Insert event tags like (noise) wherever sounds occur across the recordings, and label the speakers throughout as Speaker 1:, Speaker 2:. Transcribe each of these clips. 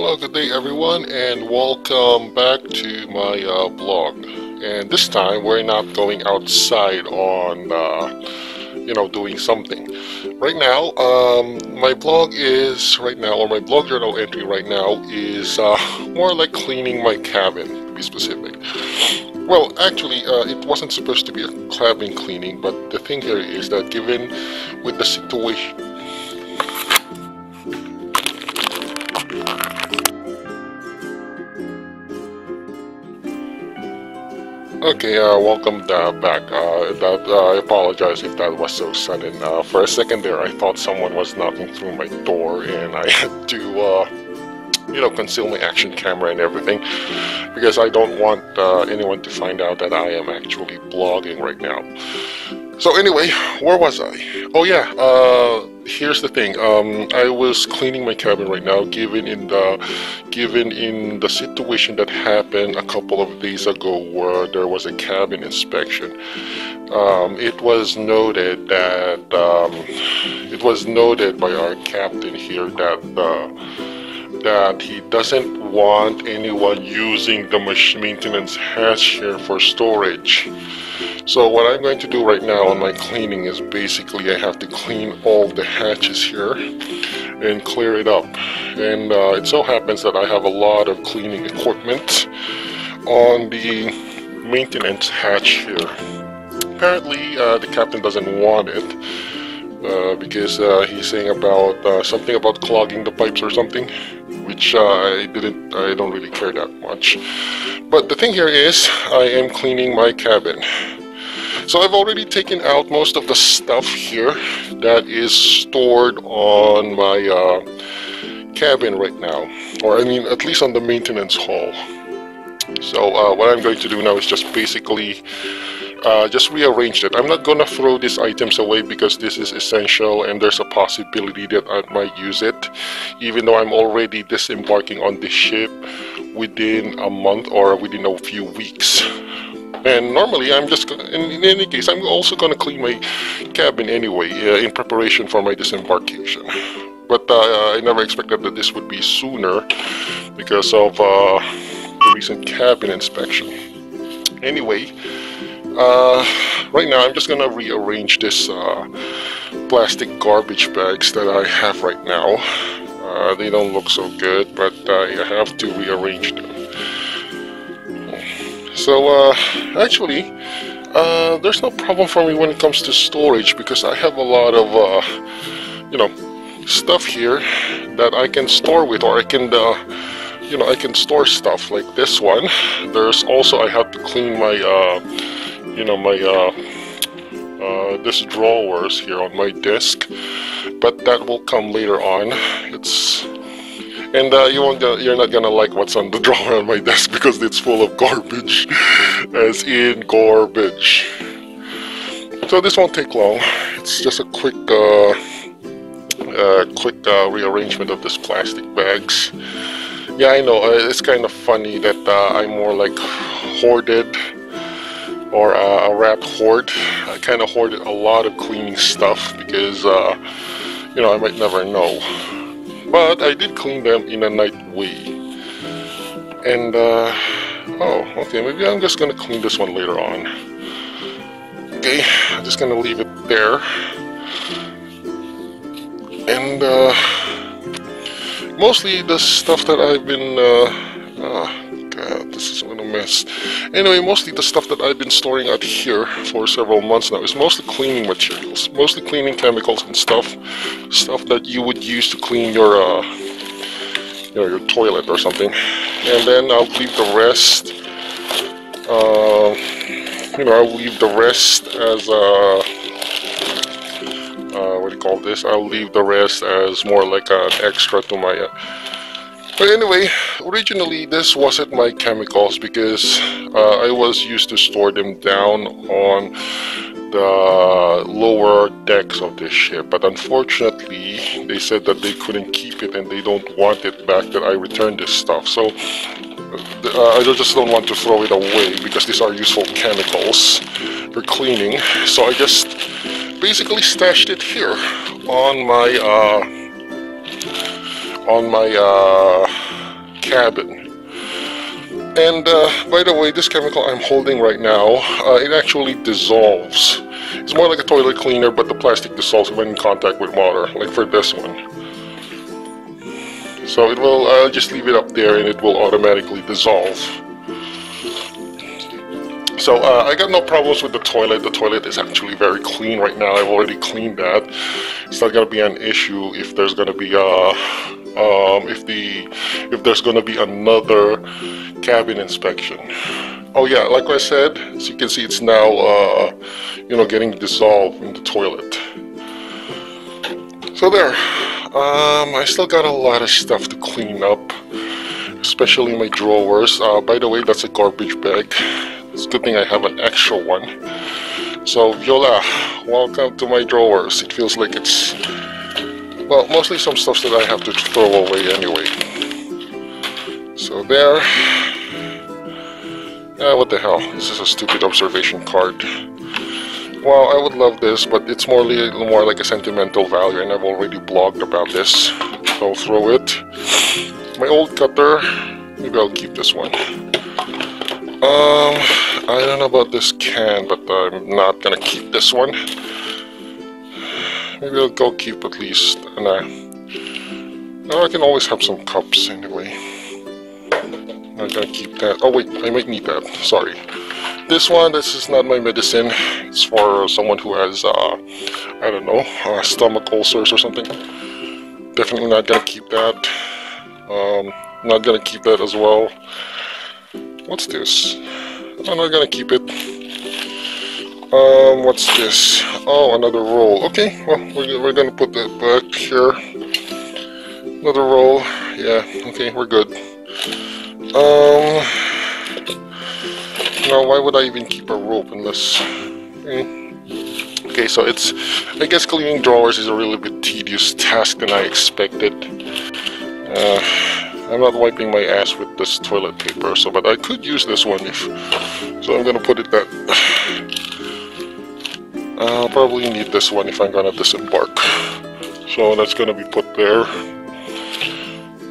Speaker 1: Hello, good day everyone, and welcome back to my uh, blog. And this time we're not going outside on, uh, you know, doing something. Right now, um, my blog is right now, or my blog journal entry right now is uh, (laughs) more like cleaning my cabin, to be specific. Well, actually, uh, it wasn't supposed to be a cabin cleaning, but the thing here is that given with the situation Okay, uh, welcome uh, back. Uh, that, uh, I apologize if that was so sudden. Uh, for a second there, I thought someone was knocking through my door and I (laughs) had to, uh, you know, conceal my action camera and everything because I don't want anyone to find out that I am actually blogging right now. So anyway, where was I? Oh yeah, here's the thing. Um, I was cleaning my cabin right now, given in the given in the situation that happened a couple of days ago, where there was a cabin inspection. Um, it was noted that um, it was noted by our captain here that. Uh, that he doesn't want anyone using the maintenance hatch here for storage. So what I'm going to do right now on my cleaning is basically I have to clean all the hatches here and clear it up. And uh, it so happens that I have a lot of cleaning equipment on the maintenance hatch here. Apparently uh, the captain doesn't want it uh, because uh, he's saying about uh, something about clogging the pipes or something which uh, I didn't I don't really care that much but the thing here is I am cleaning my cabin so I've already taken out most of the stuff here that is stored on my uh, cabin right now. Or I mean, at least on the maintenance hall. So uh, what I'm going to do now is just basically uh, just rearrange it. I'm not to throw these items away because this is essential and there's a possibility that I might use it even though I'm already disembarking on the ship within a month or within a few weeks. And normally, I'm just in, in any case, I'm also to clean my cabin anyway uh, in preparation for my disembarkation. But uh, I never expected that this would be sooner because of uh, the recent cabin inspection. Anyway, uh, right now I'm just to rearrange this uh, plastic garbage bags that I have right now. Uh, they don't look so good, but I have to rearrange them. So uh, actually, uh, there's no problem for me when it comes to storage because I have a lot of, uh, you know, stuff here that I can store with or I can, you know, I can store stuff like this one. There's also, I have to clean my, uh, you know, my, uh, uh, this drawers here on my desk, but that will come later on. It's and uh, you won't you're not gonna like what's on the (laughs) drawer on my desk because it's full of garbage (laughs) as in garbage. So this won't take long. It's just a quick uh, uh, quick uh, rearrangement of this plastic bags. Yeah I know uh, it's kind of funny that uh, I'm more like hoarded or a rat hoard I kind of hoarded a lot of cleaning stuff because you know I might never know but I did clean them in a night way. And, uh, oh, okay, maybe I'm just gonna clean this one later on. Okay, I'm just gonna leave it there. And, uh, mostly the stuff that I've been, uh, uh God, this is mess. Anyway, mostly the stuff that I've been storing out here for several months now is mostly cleaning materials, mostly cleaning chemicals and stuff, stuff that you would use to clean your, uh, you know, your toilet or something. And then I'll leave the rest, uh, you know, I'll leave the rest as, uh, uh, what do you call this? I'll leave the rest as more like an extra to my, uh, but anyway, originally this wasn't my chemicals because uh, I was used to store them down on the lower decks of the ship. But unfortunately, they said that they couldn't keep it and they don't want it back that I returned this stuff. So uh, I just don't want to throw it away because these are useful chemicals for cleaning. So I just basically stashed it here on my uh, on my uh, cabin. And uh, by the way, this chemical I'm holding right now, uh, it actually dissolves. It's more like a toilet cleaner, but the plastic dissolves when in contact with water, like for this one. So it will, I'll just leave it up there and it will automatically dissolve. So uh, I got no problems with the toilet. The toilet is actually very clean right now. I've already cleaned that. It's not gonna be an issue if there's gonna be a, uh, um, if the, if there's gonna be another cabin inspection. Oh yeah, like I said, as you can see, it's now, uh, you know, getting dissolved in the toilet. So there. Um, I still got a lot of stuff to clean up, especially my drawers. Uh, by the way, that's a garbage bag. It's a good thing I have an extra one. So Viola, welcome to my drawers. It feels like it's, well, mostly some stuff that I have to throw away anyway. So there. Ah, what the hell? This is a stupid observation card. Well, I would love this, but it's more, more like a sentimental value, and I've already blogged about this. So I'll throw it. My old cutter, maybe I'll keep this one. Um, I don't know about this can, but I'm not gonna keep this one. Maybe I'll go keep at least, and I, oh, I can always have some cups anyway. I'm gonna keep that. Oh wait, I might need that. Sorry. This one, this is not my medicine. It's for someone who has, uh, I don't know, uh, stomach ulcers or something. Definitely not gonna keep that. Um, not gonna keep that as well. What's this? I'm not gonna keep it. Um, what's this? Oh, another roll. Okay, well, we're, we're gonna put that back here. Another roll. Yeah, okay, we're good. Um. No, why would I even keep a rope unless. Eh. Okay, so it's. I guess cleaning drawers is a really bit tedious task than I expected. Uh, I'm not wiping my ass with this toilet paper, so but I could use this one if. So I'm gonna put it that. I'll probably need this one if I'm gonna disembark. So that's gonna be put there.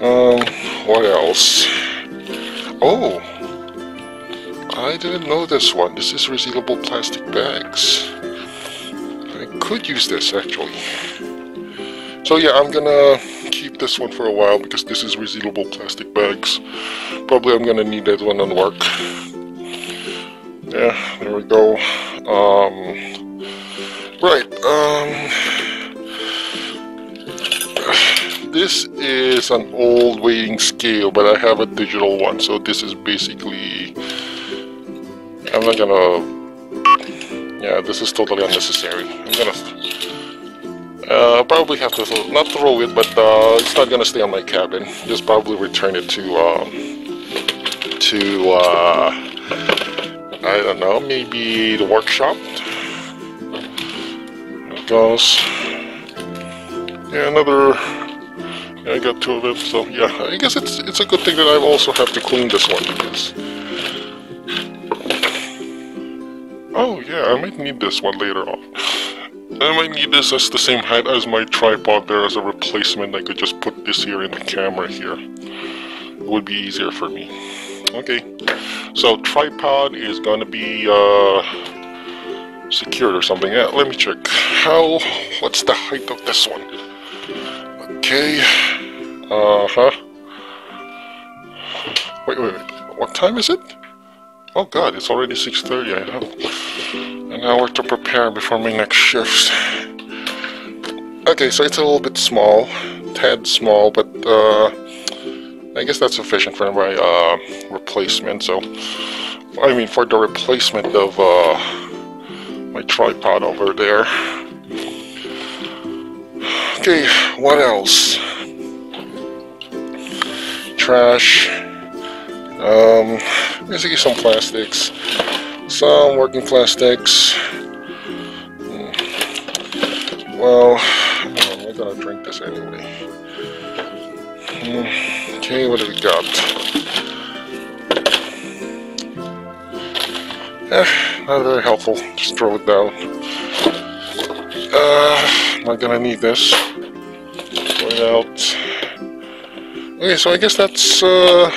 Speaker 1: Um, what else? Oh! I didn't know this one. This is resealable plastic bags. I could use this actually. So yeah, I'm gonna keep this one for a while because this is resealable plastic bags. Probably I'm gonna need that one on work. Yeah, there we go. Um, right, um, this is an old weighing scale, but I have a digital one, so this is basically... I'm not gonna... Yeah, this is totally unnecessary. I'm gonna... Uh, probably have to, th not throw it, but uh, it's not gonna stay on my cabin. Just probably return it to, um, to, uh, I don't know, maybe the workshop. Goes. Yeah, another I got two of them, so yeah, I guess it's it's a good thing that I also have to clean this one because... Oh yeah, I might need this one later on. I might need this as the same height as my tripod there as a replacement. I could just put this here in the camera here. It would be easier for me. Okay, so tripod is gonna be uh, secured or something. Yeah, let me check. How, what's the height of this one? Okay. Uh-huh. Wait, wait, wait. What time is it? Oh god, it's already 6.30. I have an hour to prepare before my next shift. Okay, so it's a little bit small. Tad small, but uh, I guess that's sufficient for my uh, replacement. So, I mean, for the replacement of uh, my tripod over there. Okay, what else? trash. Um, basically some plastics. Some working plastics. Hmm. Well, I'm gonna drink this anyway. Hmm. Okay, what do we got? Eh, not very helpful. Just throw it down. Uh, not gonna need this. It out. Okay, so I guess that's uh,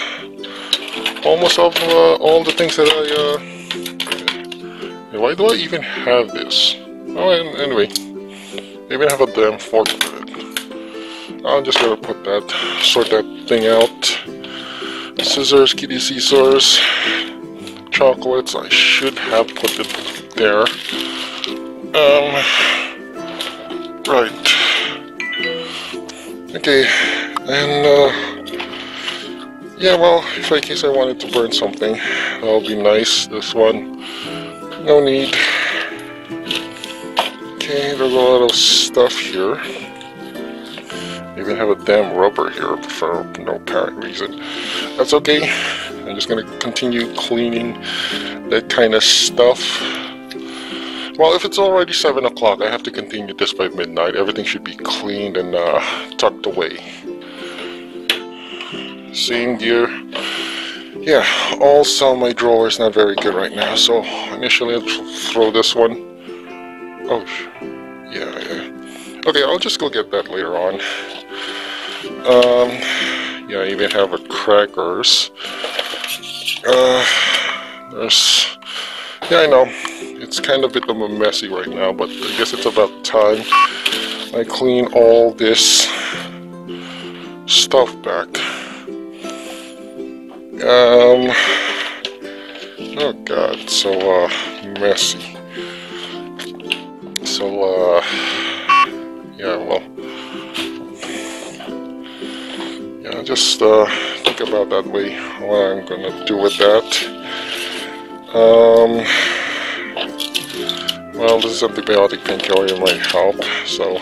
Speaker 1: almost of uh, all the things that I. Uh, why do I even have this? Oh, anyway, I even have a damn fork for it. I'm just gonna put that, sort that thing out. Scissors, kitty scissors, chocolates. I should have put it there. Um, right. Okay, and uh, yeah, well, if in case I wanted to burn something, that'll be nice. This one, no need. Okay, there's a lot of stuff here. Even have a damn rubber here for no apparent reason. That's okay. I'm just gonna continue cleaning that kind of stuff. Well, if it's already 7 o'clock, I have to continue this by midnight. Everything should be cleaned and uh, tucked away. Same gear. Yeah, also my drawer is not very good right now, so initially I'll throw this one. Oh, yeah, yeah. Okay, I'll just go get that later on. Um, yeah, I even have a crackers. Uh, there's, yeah, I know, it's kind of a bit of a messy right now, but I guess it's about time I clean all this stuff back. Um, oh god, so, uh, messy. So, uh, yeah, well, yeah, just, uh, think about that way, what I'm gonna do with that. Um, well, this antibiotic painkiller might help, so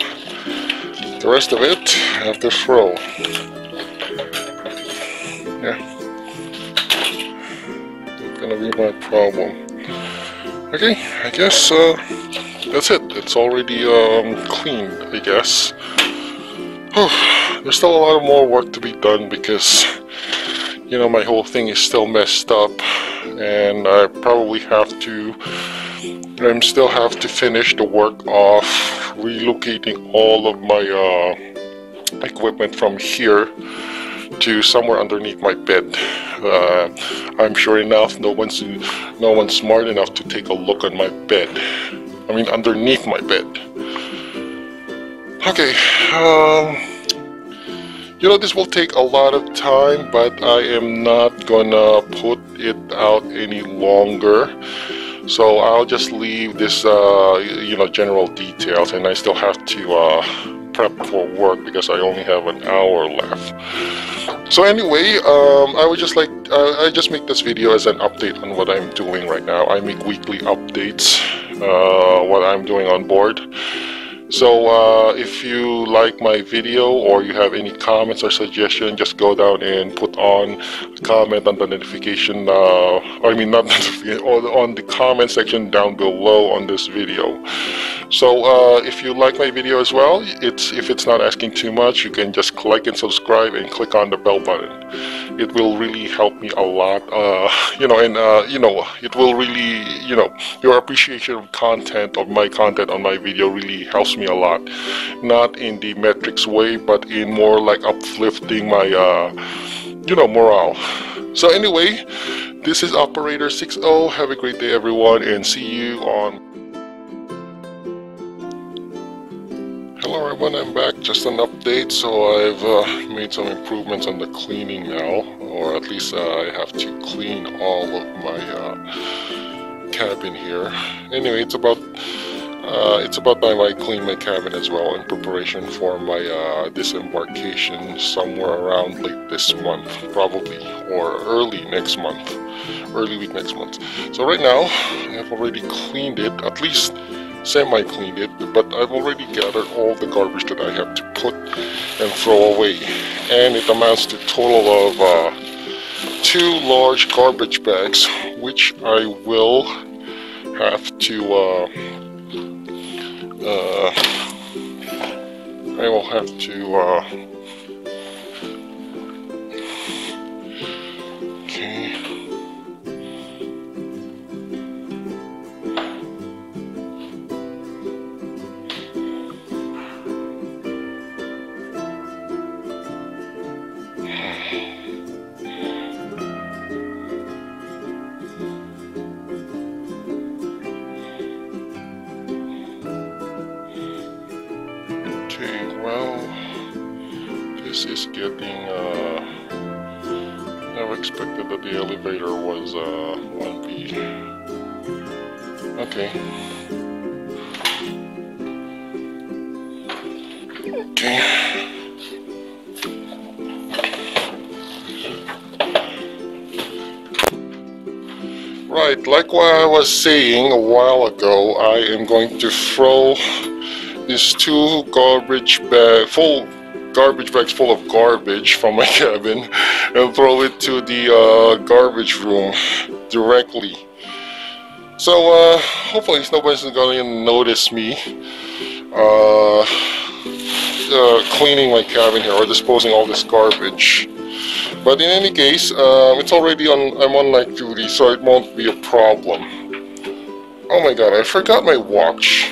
Speaker 1: the rest of it have to throw. Yeah gonna be my problem. Okay, I guess uh, that's it. It's already um, cleaned, I guess. Oh, there's still a lot of more work to be done because, you know, my whole thing is still messed up and I probably have to, I still have to finish the work of relocating all of my uh, equipment from here to somewhere underneath my bed. Uh, I'm sure enough, no one's no one's smart enough to take a look on my bed. I mean, underneath my bed. Okay, um, you know, this will take a lot of time, but I am not gonna put it out any longer. So I'll just leave this, uh, you know, general details, and I still have to uh, prep for work because I only have an hour left. So anyway, um, I would just like, uh, I just make this video as an update on what I'm doing right now. I make weekly updates, uh, what I'm doing on board. So uh, if you like my video or you have any comments or suggestion, just go down and put on comment on the notification, uh, I mean not (laughs) on the comment section down below on this video. So uh, if you like my video as well, it's if it's not asking too much, you can just click and subscribe and click on the bell button. It will really help me a lot, uh, (laughs) you know, and uh, you know, it will really, you know, your appreciation of content of my content on my video really helps me a lot. Not in the metrics way, but in more like uplifting my, uh, you know, morale. So anyway, this is Operator 60. Have a great day, everyone, and see you on Hello everyone, I'm back. Just an update. So I've uh, made some improvements on the cleaning now, or at least uh, I have to clean all of my uh, cabin here. Anyway, it's about uh, it's about time I clean my cabin as well in preparation for my uh, disembarkation somewhere around late this month, probably, or early next month, early week next month. So right now, I've already cleaned it, at least semi-cleaned it, but I've already gathered all the garbage that I have to put and throw away. And it amounts to a total of uh, two large garbage bags, which I will have to, uh, uh, I will have to, the elevator was, uh, 1B. Okay. Okay. Right, like what I was saying a while ago, I am going to throw these two garbage bag full garbage bags full of garbage from my (laughs) cabin and throw it to the uh, garbage room directly. So uh, hopefully nobody's gonna notice me uh, uh, cleaning my cabin here or disposing all this garbage. But in any case, um, it's already on. I'm on night duty, so it won't be a problem. Oh my god, I forgot my watch.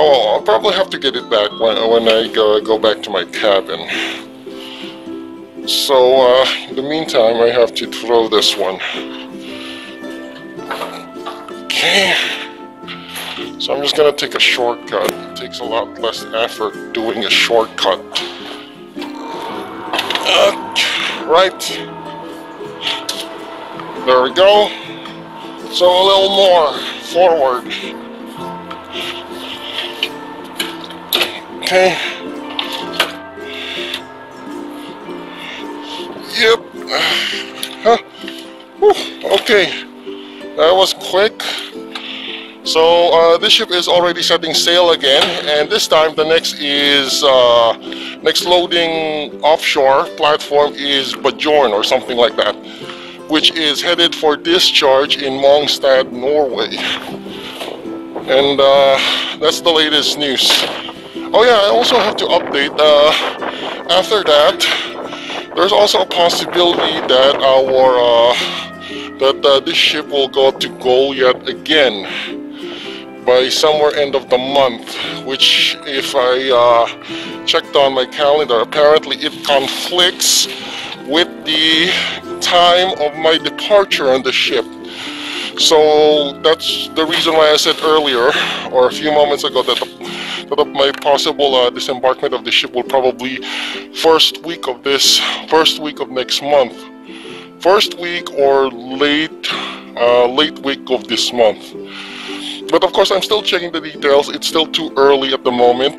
Speaker 1: Oh, I'll probably have to get it back when, when I go, go back to my cabin. So, uh, in the meantime, I have to throw this one. Okay. So I'm just gonna take a shortcut. It takes a lot less effort doing a shortcut. Uh, right. There we go. So a little more forward. Okay. Yep. Huh. Whew. Okay. That was quick. So uh, this ship is already setting sail again, and this time the next is uh, next loading offshore platform is Bajorn or something like that, which is headed for discharge in Mongstad, Norway. And uh, that's the latest news. Oh yeah, I also have to update. Uh, after that, there's also a possibility that our uh, that uh, this ship will go to goal yet again by somewhere end of the month. Which, if I uh, checked on my calendar, apparently it conflicts with the time of my departure on the ship. So that's the reason why I said earlier, or a few moments ago, that, the, that my possible uh, disembarkment of the ship will probably first week of this, first week of next month, first week or late, uh, late week of this month. But of course, I'm still checking the details. It's still too early at the moment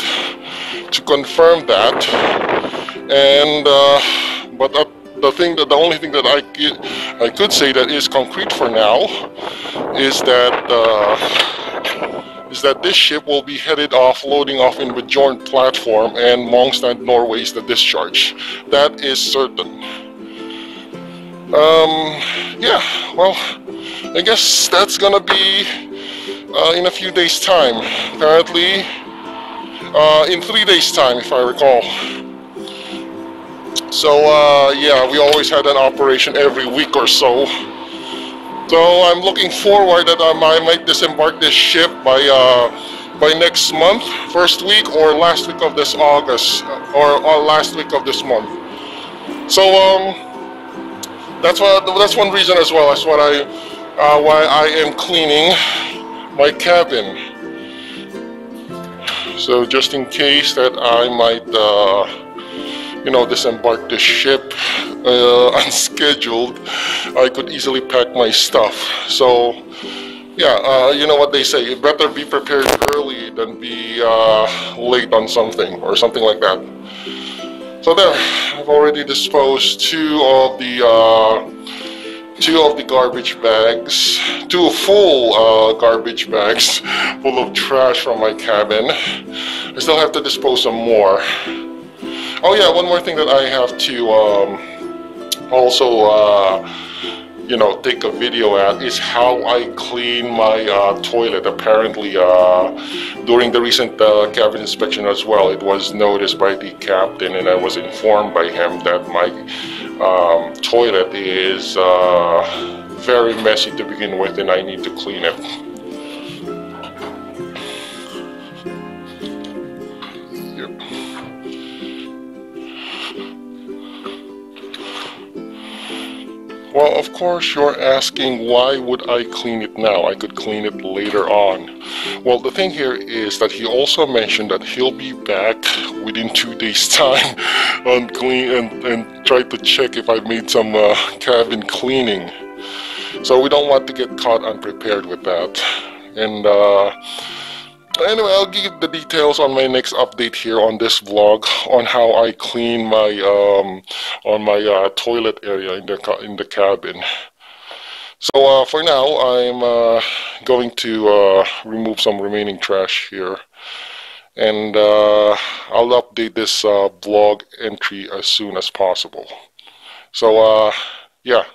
Speaker 1: to confirm that. And uh, but at the thing that the only thing that I I could say that is concrete for now is that uh, is that this ship will be headed off, loading off in the joint platform, and Mongstad, Norway is the discharge. That is certain. Um, yeah, well, I guess that's gonna be uh, in a few days' time. Apparently, uh, in three days' time, if I recall. So uh, yeah, we always had an operation every week or so. So I'm looking forward that um, I might disembark this ship by uh, by next month, first week or last week of this August, or, or last week of this month. So um, that's what that's one reason as well. That's what I uh, why I am cleaning my cabin. So just in case that I might. Uh, you know, disembark the ship uh, (laughs) unscheduled, I could easily pack my stuff. So, yeah, uh, you know what they say, you better be prepared early than be uh, late on something or something like that. So there, I've already disposed two of the uh, two of the garbage bags, two full uh, garbage bags (laughs) full of trash from my cabin. I still have to dispose some more. Oh yeah, one more thing that I have to um, also, uh, you know, take a video at is how I clean my uh, toilet. Apparently, uh, during the recent uh, cabin inspection as well, it was noticed by the captain and I was informed by him that my um, toilet is uh, very messy to begin with and I need to clean it. Well, of course, you're asking why would I clean it now? I could clean it later on. Well, the thing here is that he also mentioned that he'll be back within two days' (laughs) time on clean and, and try to check if I made some uh, cabin cleaning. So we don't want to get caught unprepared with that. And uh, anyway, I'll give the details on my next update here on this vlog on how I clean my um, on my uh, toilet area in the in the cabin. So uh, for now, I'm uh, going to uh, remove some remaining trash here, and uh, I'll update this uh, vlog entry as soon as possible. So yeah,